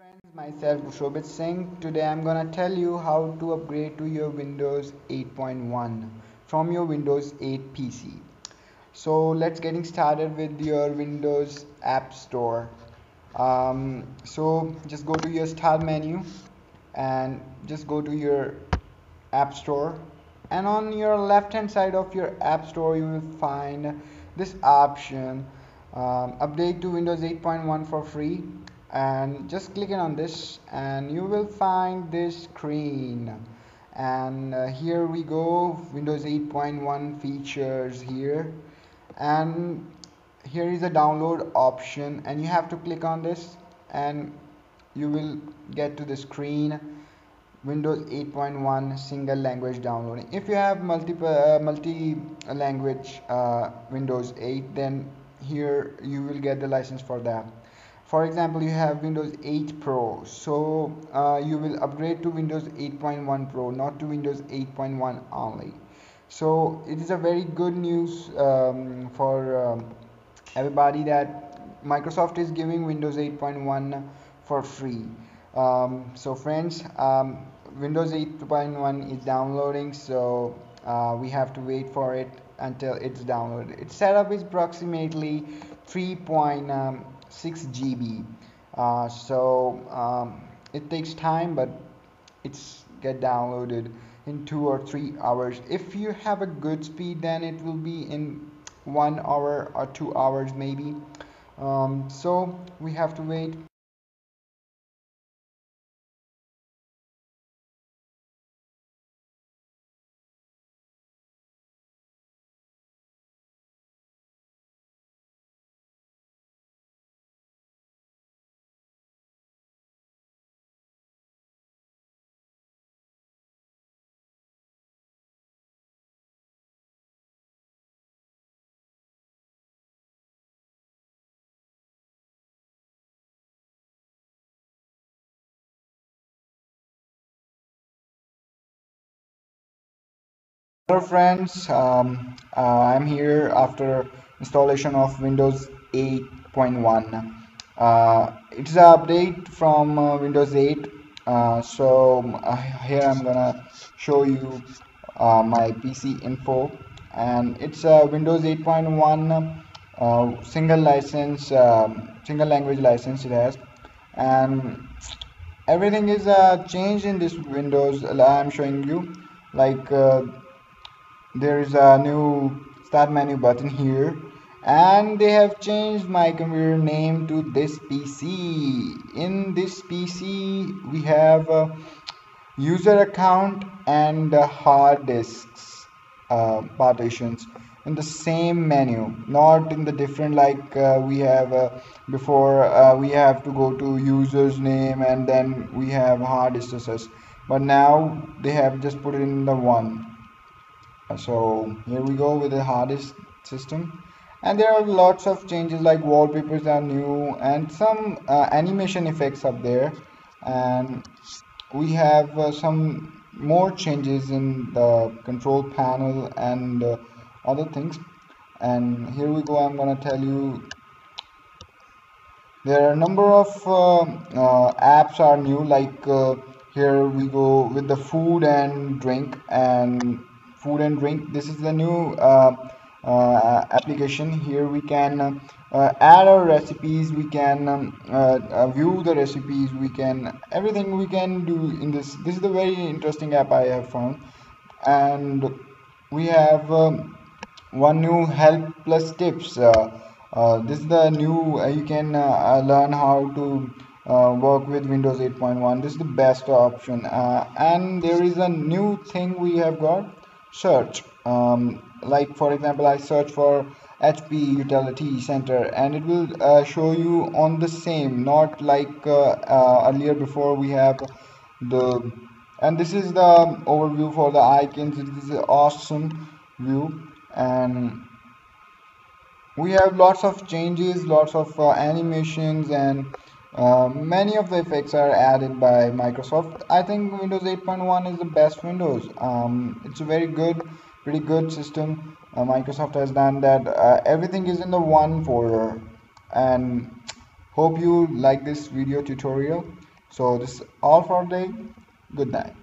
friends, myself Shobit Singh. Today I'm gonna tell you how to upgrade to your Windows 8.1 from your Windows 8 PC. So let's getting started with your Windows App Store. Um, so just go to your Start menu and just go to your App Store. And on your left hand side of your App Store, you will find this option um, update to Windows 8.1 for free and just clicking on this and you will find this screen. And uh, here we go Windows 8.1 features here. And here is a download option and you have to click on this and you will get to the screen Windows 8.1 single language downloading. If you have multiple uh, multi language uh, Windows 8 then here you will get the license for that for example you have windows 8 pro. So uh, you will upgrade to windows 8.1 pro not to windows 8.1 only. So it is a very good news um, for um, everybody that microsoft is giving windows 8.1 for free. Um, so friends um, windows 8.1 is downloading so uh, we have to wait for it until it's downloaded. Its setup is approximately 3.0 6 GB uh, so um, it takes time but it's get downloaded in two or three hours. If you have a good speed then it will be in one hour or two hours maybe. Um, so we have to wait Hello friends, um, uh, I'm here after installation of Windows 8.1. Uh, it's an update from uh, Windows 8. Uh, so uh, here I'm gonna show you uh, my PC info, and it's a Windows 8.1 single license, um, single language license it has, and everything is changed in this Windows. I'm showing you like there is a new start menu button here. And they have changed my computer name to this PC in this PC we have a user account and hard disks uh, partitions in the same menu. Not in the different like uh, we have uh, before uh, we have to go to users name and then we have hard disks. But now they have just put it in the one so here we go with the hardest system. And there are lots of changes like wallpapers are new and some uh, animation effects up there. And we have uh, some more changes in the control panel and uh, other things. And here we go I'm gonna tell you. There are a number of uh, uh, apps are new like uh, here we go with the food and drink and food and drink. This is the new uh, uh, application. Here we can uh, add our recipes. We can um, view the recipes. We can everything we can do in this. This is the very interesting app I have found. And we have um, one new help plus tips. Uh, uh, this is the new uh, you can learn how to work with windows 8.1 this is the best option. And there is a new thing we have got search. Um, like for example I search for HP utility center and it will uh, show you on the same not like uh, uh, earlier before we have the and this is the overview for the icons. It is an awesome view and we have lots of changes lots of uh, animations and uh, many of the effects are added by Microsoft. I think Windows 8.1 is the best Windows. Um, it's a very good, pretty good system. Uh, Microsoft has done that. Uh, everything is in the one folder. And hope you like this video tutorial. so this is all for today good night